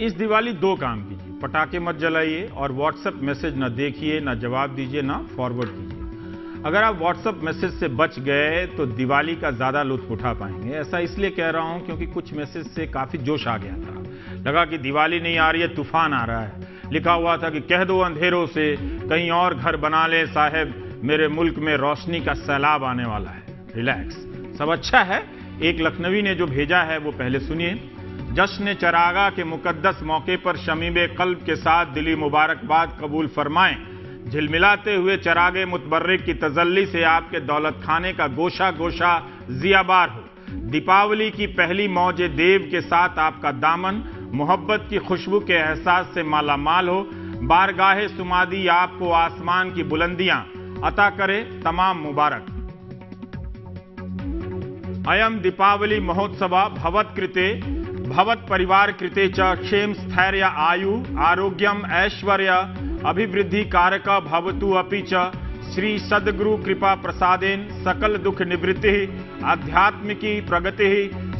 इस दिवाली दो काम कीजिए। पटाखे मत जलाइए और व्हाट्सएप मैसेज ना देखिए, ना जवाब दीजिए, ना फॉरवर्ड कीजिए। अगर आप व्हाट्सएप मैसेज से बच गए तो दिवाली का ज़्यादा लुत्फ उठा पाएँगे। ऐसा इसलिए कह रहा हूँ क्योंकि कुछ मैसेज से काफ़ी जोश आ गया था। लगा कि दिवाली नहीं आ रही है, तूफ़ान आ रहा है। लिखा हुआ था कि कह दो अंधेरों से, कहीं और घर बना ले साहेब, मेरे मुल्क में रोशनी का सैलाब आने वाला है। रिलैक्स सब अच्छा है? एक लखनवी ने जो भेजा है, वो पहले सुनिए। जश्न चरागा के मुकद्दस मौके पर शमीब कल्ब के साथ दिली मुबारकबाद कबूल फरमाएँ। झिलमिलाते हुए चरागे मुतबर्रिक की तजल्ली से आपके दौलत खाने का गोशा गोशा जियाबार हो। दीपावली की पहली मौज देव के साथ आपका दामन, मोहब्बत की खुशबू के एहसास से माला माल हो। बारगाहे सुमादी आपको आसमान की बुलंदियाँ। अता करे तमाम मुबारक। अयम दीपावली महोत्सव भवत भवत परिवार कृते च क्षेम स्थैर्य आयु, आरोग्यम ऐश्वर्य, अभिवृद्धि कारक भवतु अपि च। श्री सदगुरु कृपा प्रसादेन, सकल दुख निवृत्ति, आध्यात्मिकी प्रगति,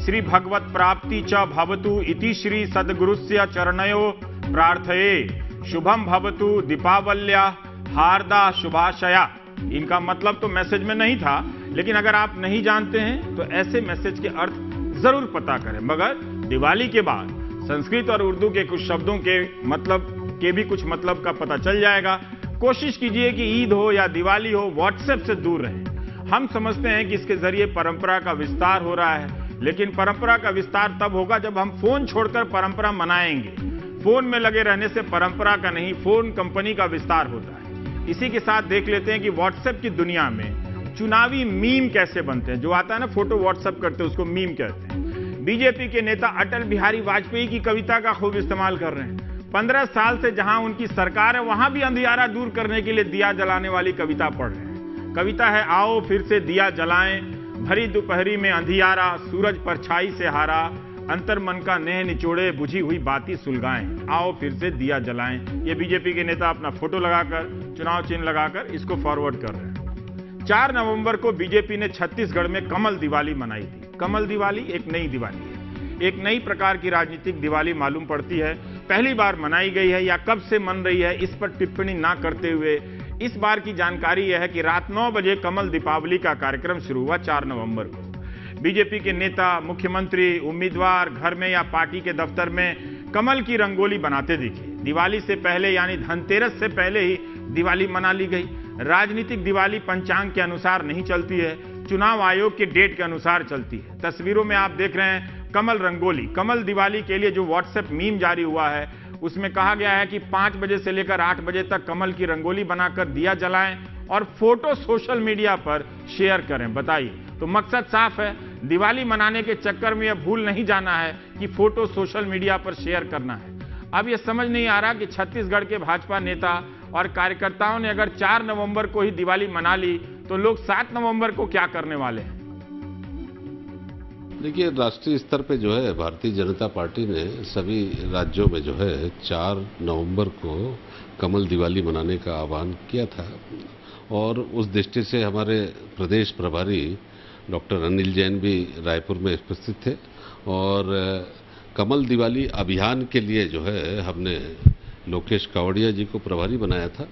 श्री भगवत प्राप्ति च भवतु इति श्री सदगुरुस्य चरणयो प्रार्थये। शुभम भवतु दीपावल्या, हार्दा शुभाशया। इनका मतलब तो मैसेज में नहीं था, लेकिन अगर आप नहीं जानते हैं तो ऐसे मैसेज के अर्थ ज़रूर पता करें। मगर दिवाली के बाद संस्कृत और उर्दू के कुछ शब्दों के मतलब के भी कुछ मतलब का पता चल जाएगा। कोशिश कीजिए कि ईद हो या दिवाली हो, व्हाट्सएप से दूर रहें। हम समझते हैं कि इसके ज़रिए परंपरा का विस्तार हो रहा है, लेकिन परंपरा का विस्तार तब होगा जब हम फ़ोन छोड़कर परंपरा मनाएँगे। फ़ोन में लगे रहने से परंपरा का नहीं, फ़ोन कंपनी का विस्तार होता है। इसी के साथ देख लेते हैं कि व्हाट्सएप की दुनिया में चुनावी मीम कैसे बनते हैं। जो आता है ना, फ़ोटो व्हाट्सएप करते हैं, उसको मीम कहते हैं। बीजेपी के नेता अटल बिहारी वाजपेयी की कविता का खूब इस्तेमाल कर रहे हैं। पंद्रह साल से जहाँ उनकी सरकार है, वहाँ भी अंधियारा दूर करने के लिए दिया जलाने वाली कविता पढ़ रहे हैं। कविता है, आओ फिर से दिया जलाएँ, भरी दोपहरी में अंधियारा, सूरज परछाई से हारा, अंतर मन का नेह निचोड़े, बुझी हुई बाती सुलगाएँ। आओ फिर से दिया जलाएँ। ये बीजेपी के नेता अपना फ़ोटो लगाकर, चुनाव चिन्ह लगाकर इसको फॉरवर्ड कर रहे हैं। चार नवंबर को बीजेपी ने छत्तीसगढ़ में कमल दिवाली मनाई थी। कमल दिवाली एक नई दिवाली है। एक नई प्रकार की राजनीतिक दिवाली मालूम पड़ती है। पहली बार मनाई गई है या कब से मन रही है, इस पर टिप्पणी ना करते हुए। इस बार की जानकारी यह है कि रात 9 बजे कमल दीपावली का कार्यक्रम शुरू हुआ चार नवंबर को। बीजेपी के नेता, मुख्यमंत्री, उम्मीदवार, घर में या पार्टी के दफ्तर में कमल की रंगोली बनाते दिखे। दिवाली से पहले यानी धनतेरस से पहले ही दिवाली मना ली गई। राजनीतिक दिवाली पंचांग के अनुसार नहीं चलती है, चुनाव आयोग के डेट के अनुसार चलती है। तस्वीरों में आप देख रहे हैं कमल रंगोली। कमल दिवाली के लिए जो व्हाट्सएप मीम जारी हुआ है, उसमें कहा गया है कि पाँच बजे से लेकर आठ बजे तक कमल की रंगोली बनाकर दिया जलाएँ और फ़ोटो सोशल मीडिया पर शेयर करें। बताइए तो मकसद साफ़ है, दिवाली मनाने के चक्कर में यह भूल नहीं जाना है कि फ़ोटो सोशल मीडिया पर शेयर करना है। अब यह समझ नहीं आ रहा कि छत्तीसगढ़ के भाजपा नेता और कार्यकर्ताओं ने अगर 4 नवंबर को ही दिवाली मना ली तो लोग 7 नवंबर को क्या करने वाले हैं? देखिए, राष्ट्रीय स्तर पे जो है, भारतीय जनता पार्टी ने सभी राज्यों में जो है 4 नवंबर को कमल दिवाली मनाने का आह्वान किया था। और उस दृष्टि से हमारे प्रदेश प्रभारी डॉक्टर अनिल जैन भी रायपुर में उपस्थित थे। और कमल दिवाली अभियान के लिए जो है हमने लोकेश कावड़िया जी को प्रभारी बनाया था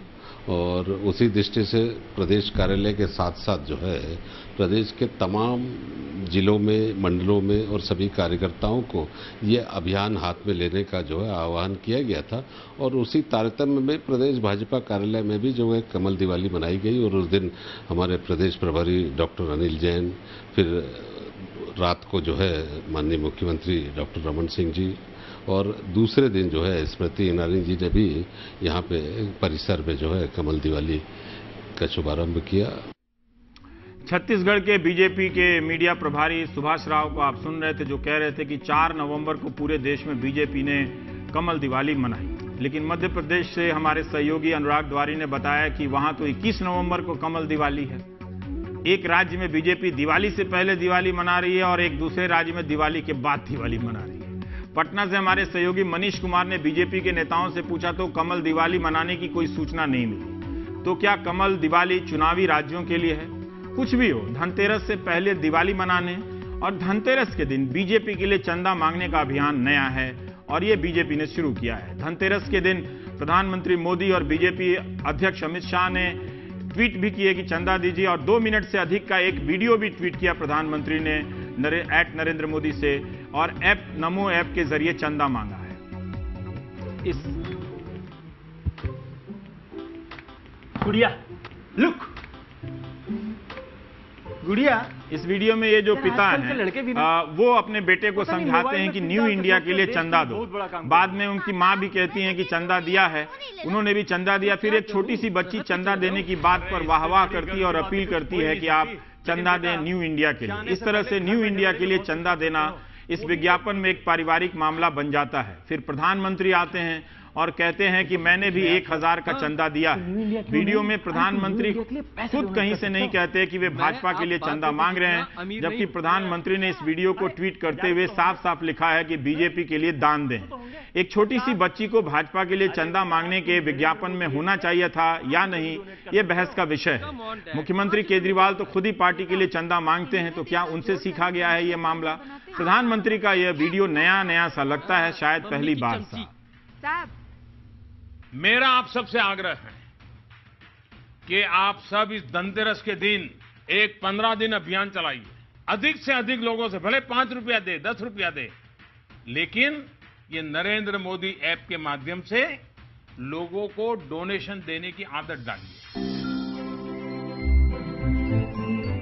और उसी दृष्टि से प्रदेश कार्यालय के साथ साथ जो है प्रदेश के तमाम जिलों में, मंडलों में और सभी कार्यकर्ताओं को ये अभियान हाथ में लेने का जो है आह्वान किया गया था और उसी तारतम्य में प्रदेश भाजपा कार्यालय में भी जो है कमल दिवाली मनाई गई और उस दिन हमारे प्रदेश प्रभारी डॉक्टर अनिल जैन, फिर रात को जो है माननीय मुख्यमंत्री डॉक्टर रमन सिंह जी और दूसरे दिन जो है स्मृति ईरानी जी ने भी यहाँ पे परिसर में जो है कमल दिवाली का शुभारंभ किया। छत्तीसगढ़ के बीजेपी के मीडिया प्रभारी सुभाष राव को आप सुन रहे थे, जो कह रहे थे कि 4 नवंबर को पूरे देश में बीजेपी ने कमल दिवाली मनाई। लेकिन मध्य प्रदेश से हमारे सहयोगी अनुराग द्वारी ने बताया कि वहाँ तो 21 नवंबर को कमल दिवाली है। एक राज्य में बीजेपी दिवाली से पहले दिवाली मना रही है और एक दूसरे राज्य में दिवाली के बाद दिवाली मना रही है। पटना से हमारे सहयोगी मनीष कुमार ने बीजेपी के नेताओं से पूछा तो कमल दिवाली मनाने की कोई सूचना नहीं मिली? तो क्या कमल दिवाली चुनावी राज्यों के लिए है? कुछ भी हो, धनतेरस से पहले दिवाली मनाने और धनतेरस के दिन बीजेपी के लिए चंदा मांगने का अभियान नया है और ये बीजेपी ने शुरू किया है। धनतेरस के दिन प्रधानमंत्री मोदी और बीजेपी अध्यक्ष अमित शाह ने ट्वीट भी किए कि चंदा दीजिए और दो मिनट से अधिक का एक वीडियो भी ट्वीट किया प्रधानमंत्री ने एट नरेंद्र मोदी से और ऐप, नमो ऐप के ज़रिए चंदा मांगा है। इस गुड़िया लुक गुड़िया इस वीडियो में ये जो पिता है आ, वो अपने बेटे को समझाते हैं कि न्यू इंडिया के लिए चंदा दो। बाद में उनकी माँ भी कहती हैं कि चंदा दिया है। उन्होंने भी चंदा दिया। फिर एक छोटी सी बच्ची चंदा देने की बात पर वाहवाह करती है और अपील करती है कि आप चंदा दें न्यू इंडिया के लिए। इस तरह से न्यू इंडिया के लिए चंदा देना इस विज्ञापन में एक पारिवारिक मामला बन जाता है। फिर प्रधानमंत्री आते हैं और कहते हैं कि मैंने भी एक हज़ार का चंदा दिया है। वीडियो में प्रधानमंत्री खुद कहीं से नहीं कहते कि वे भाजपा के लिए चंदा मांग रहे हैं जबकि प्रधानमंत्री ने इस वीडियो को ट्वीट करते हुए साफ़ साफ़ लिखा है कि बीजेपी के लिए दान दें। एक छोटी सी बच्ची को भाजपा के लिए चंदा मांगने के विज्ञापन में होना चाहिए था या नहीं ये बहस का विषय है। मुख्यमंत्री केजरीवाल तो खुद ही पार्टी के लिए चंदा मांगते हैं तो क्या उनसे सीखा गया है ये मामला? प्रधानमंत्री का यह वीडियो नया नया सा लगता है शायद पहली बार सा। मेरा आप सबसे आग्रह है कि आप सब इस धनतेरस के दिन एक पंद्रह दिन अभियान चलाइए। अधिक से अधिक लोगों से भले पाँच रुपया दे दस रुपया दे लेकिन ये नरेंद्र मोदी ऐप के माध्यम से लोगों को डोनेशन देने की आदत डालिए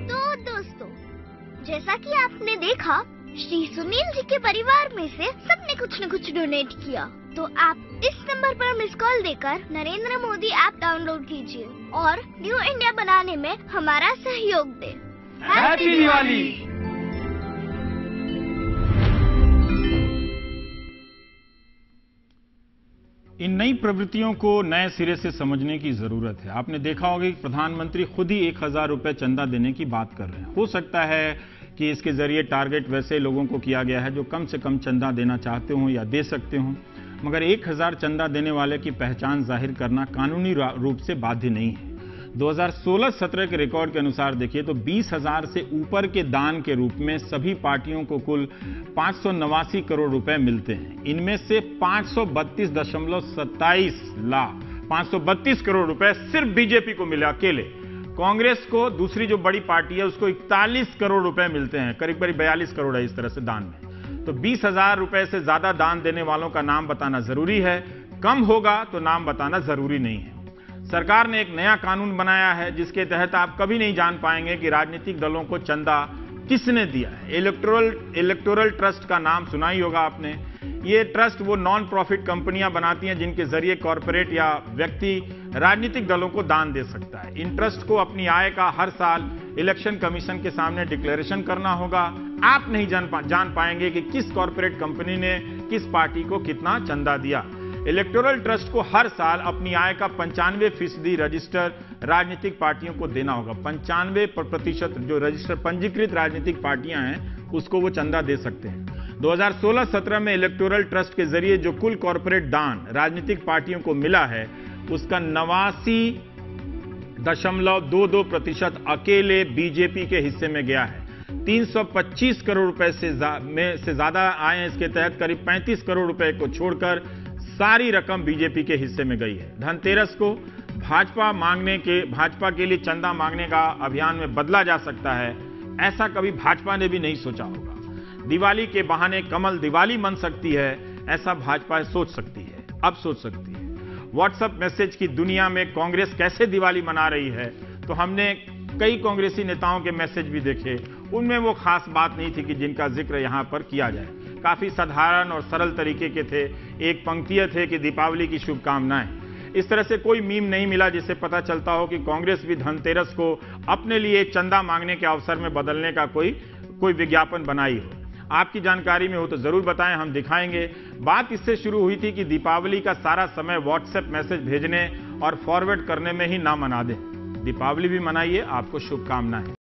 तो दोस्तों जैसा कि आपने देखा श्री सुनील जी के परिवार में से सबने कुछ न कुछ डोनेट किया। तो आप इस नंबर पर मिस कॉल देकर नरेंद्र मोदी ऐप डाउनलोड कीजिए और न्यू इंडिया बनाने में हमारा सहयोग दें। हैप्पी दिवाली इन नई प्रवृत्तियों को नए सिरे से समझने की ज़रूरत है। आपने देखा होगा कि प्रधानमंत्री खुद ही एक हज़ार रुपए चंदा देने की बात कर रहे हैं। हो सकता है कि इसके ज़रिए टारगेट वैसे लोगों को किया गया है जो कम से कम चंदा देना चाहते हों या दे सकते हों, मगर एक हज़ार चंदा देने वाले की पहचान ज़ाहिर करना कानूनी रूप से बाध्य नहीं है। 2016-17 के रिकॉर्ड के अनुसार देखिए तो बीस हज़ार से ऊपर के दान के रूप में सभी पार्टियों को कुल पाँच करोड़ रुपए मिलते हैं। इनमें से 532.27 लाख 532 करोड़ रुपए सिर्फ़ बीजेपी को मिले अकेले। कांग्रेस को दूसरी जो बड़ी पार्टी है, उसको 41 करोड़ रुपए मिलते हैं। करीब करीब 42 करोड़ है इस तरह से दान में। तो बीस हज़ार रुपए से ज़्यादा दान देने वालों का नाम बताना ज़रूरी है। कम होगा तो नाम बताना ज़रूरी नहीं है। सरकार ने एक नया कानून बनाया है जिसके तहत आप कभी नहीं जान पाएँगे कि राजनीतिक दलों को चंदा किसने दिया है। इलेक्टोरल इलेक्टोरल ट्रस्ट का नाम सुना ही होगा आपने। ये ट्रस्ट वो नॉन प्रॉफिट कंपनियाँ बनाती हैं जिनके ज़रिए कॉरपोरेट या व्यक्ति राजनीतिक दलों को दान दे सकता है। इन ट्रस्ट को अपनी आय का हर साल इलेक्शन कमीशन के सामने डिक्लेरेशन करना होगा। आप नहीं जान, पा, जान पाएँगे कि किस कॉरपोरेट कंपनी ने किस पार्टी को कितना चंदा दिया। इलेक्टोरल ट्रस्ट को हर साल अपनी आय का पंचानवे फ़ीसदी रजिस्टर राजनीतिक पार्टियों को देना होगा। पंचानवे प्रतिशत जो रजिस्टर पंजीकृत राजनीतिक पार्टियाँ हैं, उसको वो चंदा दे सकते हैं। 2016-17 में इलेक्टोरल ट्रस्ट के ज़रिए जो कुल कॉरपोरेट दान राजनीतिक पार्टियों को मिला है, उसका नवासी दशमलव दो दो प्रतिशत अकेले बीजेपी के हिस्से में गया है। 325 करोड़ रुपए से में से ज़्यादा आए हैं, इसके तहत करीब 35 करोड़ रुपए को छोड़कर सारी रकम बीजेपी के हिस्से में गई है। धनतेरस को भाजपा मांगने के, भाजपा के लिए चंदा मांगने का अभियान में बदला जा सकता है, ऐसा कभी भाजपा ने भी नहीं सोचा होगा। दिवाली के बहाने कमल दिवाली मन सकती है, ऐसा भाजपा सोच सकती है, अब सोच सकती है। व्हाट्सएप मैसेज की दुनिया में कांग्रेस कैसे दिवाली मना रही है तो हमने कई कांग्रेसी नेताओं के मैसेज भी देखे, उनमें वो खास बात नहीं थी कि जिनका ज़िक्र यहाँ पर किया जाए। काफ़ी साधारण और सरल तरीके के थे। एक पंक्तिय थे कि दीपावली की शुभकामनाएँ। इस तरह से कोई मीम नहीं मिला जिससे पता चलता हो कि कांग्रेस भी धनतेरस को अपने लिए चंदा मांगने के अवसर में बदलने का कोई कोई विज्ञापन बनाई हो। आपकी जानकारी में हो तो ज़रूर बताएँ, हम दिखाएँगे। बात इससे शुरू हुई थी कि दीपावली का सारा समय व्हाट्सएप मैसेज भेजने और फॉरवर्ड करने में ही ना मना दें। दीपावली भी मनाइए, आपको शुभकामनाएँ।